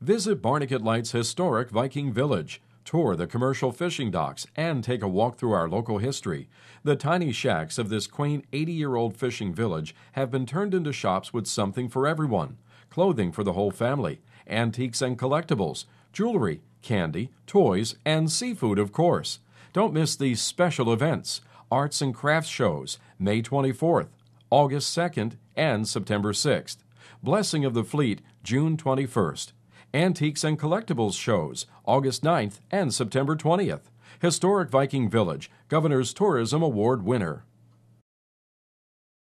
Visit Barnegat Light's historic Viking Village. Tour the commercial fishing docks and take a walk through our local history. The tiny shacks of this quaint 80 year old fishing village have been turned into shops with something for everyone clothing for the whole family, antiques and collectibles, jewelry, candy, toys, and seafood, of course. Don't miss these special events arts and crafts shows May 24th, August 2nd, and September 6th. Blessing of the Fleet June 21st. Antiques and Collectibles shows August 9th and September 20th. Historic Viking Village, Governor's Tourism Award winner.